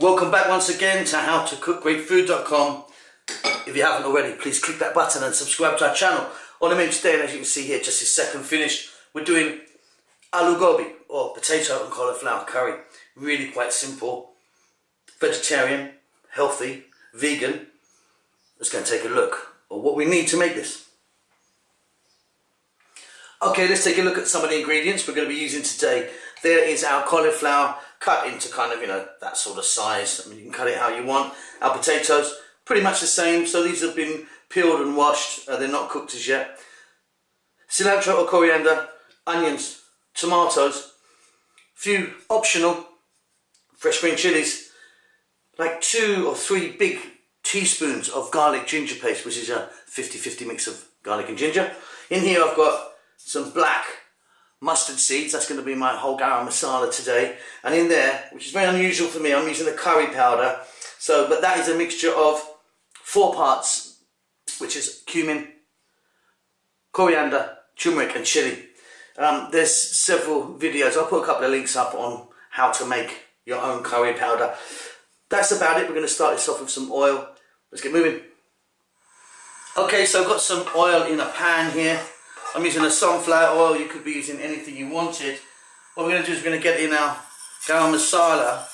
once again to howtocookgreatfood.com. If you haven't already, please click that button and subscribe to our channel. On the menu today, as you can see here, just a second finished, we're doing aloo gobi or potato and cauliflower curry. Really quite simple, vegetarian, healthy, vegan. Let's go and take a look at what we need to make this. Okay, let's take a look at some of the ingredients we're going to be using today. There is our cauliflower cut into kind of, you know, that sort of size. I mean, you can cut it how you want. Our potatoes, pretty much the same. So these have been peeled and washed. Uh, they're not cooked as yet. Cilantro or coriander, onions, tomatoes, few optional fresh green chilies, like two or three big teaspoons of garlic ginger paste, which is a 50-50 mix of garlic and ginger. In here I've got some black mustard seeds. That's going to be my whole garam masala today. And in there, which is very unusual for me, I'm using the curry powder. So, but that is a mixture of four parts, which is cumin, coriander, turmeric and chili. Um, there's several videos. I'll put a couple of links up on how to make your own curry powder. That's about it. We're going to start this off with some oil. Let's get moving. Okay, so I've got some oil in a pan here. I'm using a sunflower oil, you could be using anything you wanted. What we're going to do is we're going to get in our garam masala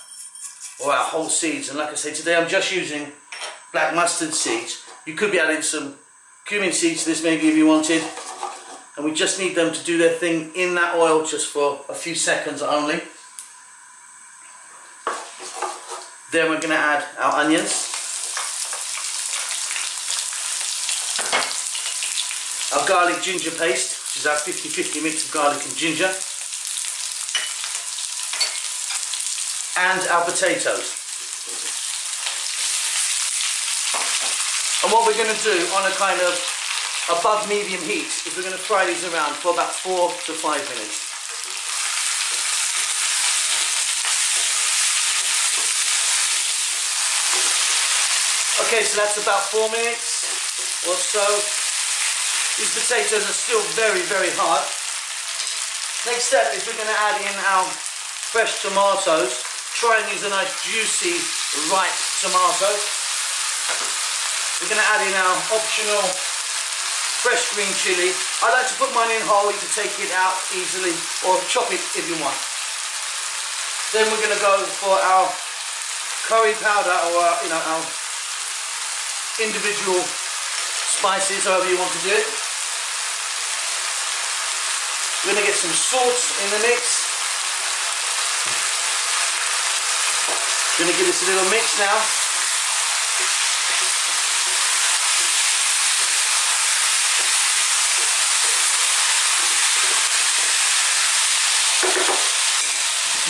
or our whole seeds and like I say today I'm just using black mustard seeds. You could be adding some cumin seeds to this maybe if you wanted and we just need them to do their thing in that oil just for a few seconds only. Then we're going to add our onions. Our garlic ginger paste, which is our 50-50 mix of garlic and ginger, and our potatoes. And what we're going to do on a kind of above medium heat is we're going to fry these around for about four to five minutes. Okay, so that's about four minutes or so. These potatoes are still very, very hard. Next step is we're going to add in our fresh tomatoes. Try and use a nice juicy, ripe tomato. We're going to add in our optional fresh green chili. I like to put mine in whole, you can take it out easily or chop it if you want. Then we're going to go for our curry powder or you know our individual spices, however you want to do it. We're going to get some salt in the mix. Going to give this a little mix now.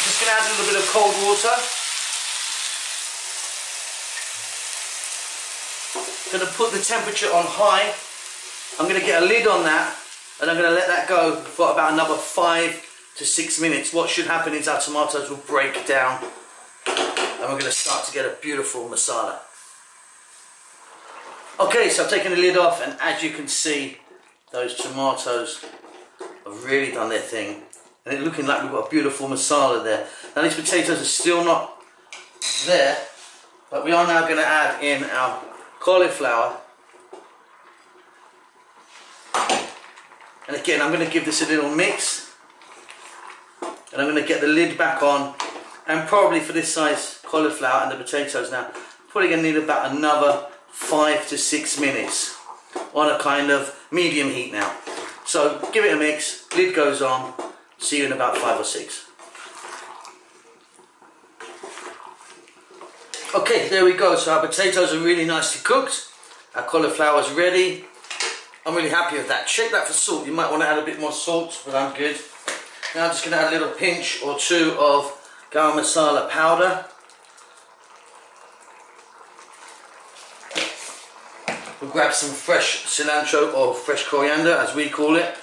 Just going to add a little bit of cold water. Going to put the temperature on high. I'm going to get a lid on that and I'm going to let that go for about another five to six minutes. What should happen is our tomatoes will break down and we're going to start to get a beautiful masala. Okay, so I've taken the lid off and as you can see, those tomatoes have really done their thing. And it's looking like we've got a beautiful masala there. Now these potatoes are still not there, but we are now going to add in our cauliflower And again, I'm going to give this a little mix. And I'm going to get the lid back on. And probably for this size cauliflower and the potatoes now, probably going to need about another five to six minutes on a kind of medium heat now. So give it a mix, lid goes on, see you in about five or six. Okay, there we go. So our potatoes are really nicely cooked. Our cauliflower is ready. I'm really happy with that. Check that for salt. You might want to add a bit more salt, but I'm good. Now I'm just going to add a little pinch or two of garam masala powder. We'll grab some fresh cilantro or fresh coriander, as we call it.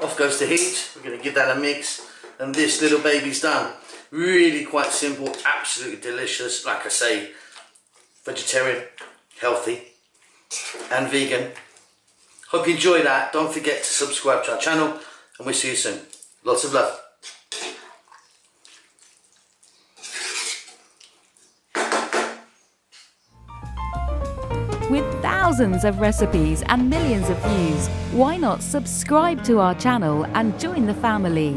Off goes the heat. We're going to give that a mix and this little baby's done. Really quite simple, absolutely delicious. Like I say, vegetarian, healthy, and vegan. Hope you enjoy that. Don't forget to subscribe to our channel, and we'll see you soon. Lots of love. With thousands of recipes and millions of views, why not subscribe to our channel and join the family?